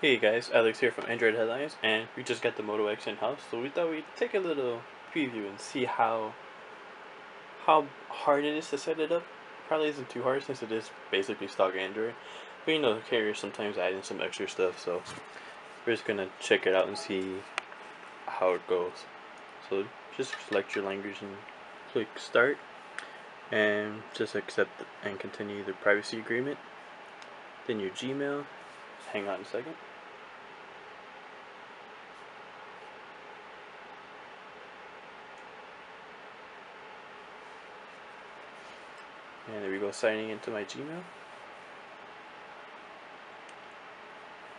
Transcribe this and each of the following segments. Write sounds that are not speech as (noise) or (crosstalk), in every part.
Hey guys, Alex here from Android Headlines, and we just got the Moto X in house, so we thought we'd take a little preview and see how how hard it is to set it up. Probably isn't too hard since it is basically stock Android, but you know carriers sometimes add in some extra stuff, so we're just gonna check it out and see how it goes. So just select your language and click start, and just accept and continue the privacy agreement. Then your Gmail. Hang on a second. And there we go, signing into my Gmail.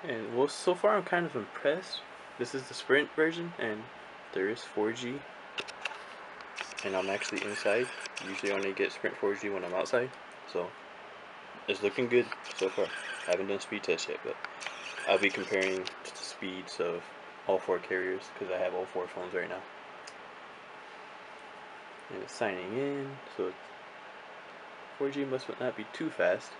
And well, so far I'm kind of impressed. This is the Sprint version, and there is 4G. And I'm actually inside. Usually I only get Sprint 4G when I'm outside. So, it's looking good so far. I haven't done speed test yet, but I'll be comparing the speeds of all four carriers, because I have all four phones right now. And it's signing in, so 4G must not be too fast.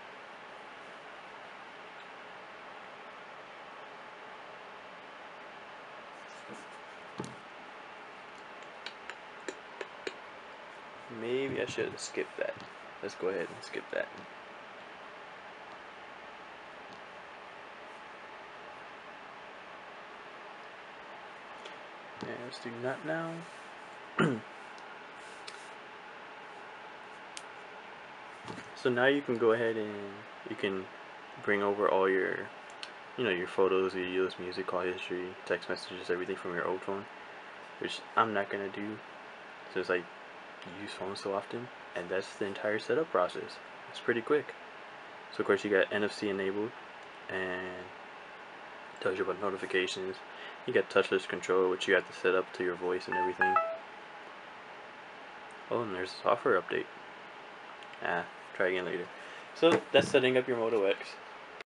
Maybe I should skip that. Let's go ahead and skip that. Let's do not now. (clears throat) So now you can go ahead and you can bring over all your, you know, your photos, videos, music, call history, text messages, everything from your old phone, which I'm not gonna do since I use phones so often, and that's the entire setup process. It's pretty quick. So of course you got NFC enabled, and tells you about notifications. You got touchless control, which you have to set up to your voice and everything. Oh, and there's a software update. Ah, try again later. So that's setting up your Moto X.